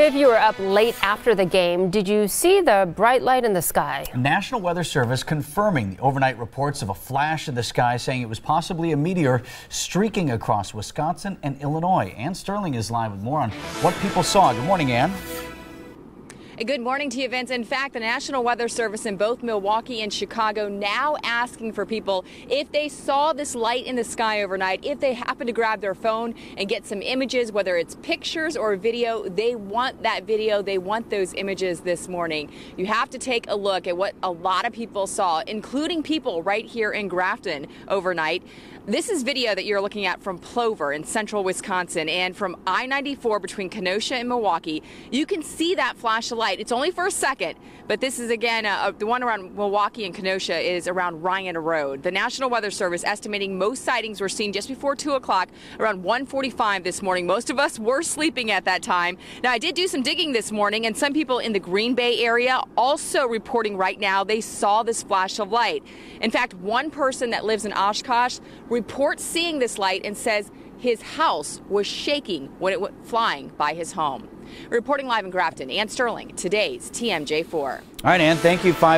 If you were up late after the game, did you see the bright light in the sky? National Weather Service confirming the overnight reports of a flash in the sky, saying it was possibly a meteor streaking across Wisconsin and Illinois. Ann Sterling is live with more on what people saw. Good morning, Ann. Good morning to you, Vince. In fact, the National Weather Service in both Milwaukee and Chicago now asking for people if they saw this light in the sky overnight, if they happen to grab their phone and get some images, whether it's pictures or video, they want that video. They want those images this morning. You have to take a look at what a lot of people saw, including people right here in Grafton overnight. This is video that you're looking at from Plover in central Wisconsin and from I 94 between Kenosha and Milwaukee. You can see that flash of light. It's only for a second, but this is again uh, uh, the one around Milwaukee and Kenosha is around Ryan Road. The National Weather Service estimating most sightings were seen just before 2 o'clock, around 1:45 this morning. Most of us were sleeping at that time. Now, I did do some digging this morning, and some people in the Green Bay area also reporting right now they saw this flash of light. In fact, one person that lives in Oshkosh reports seeing this light and says his house was shaking when it went flying by his home. Reporting live in Grafton, Ann Sterling, today's TMJ4. All right, Ann, thank you. Five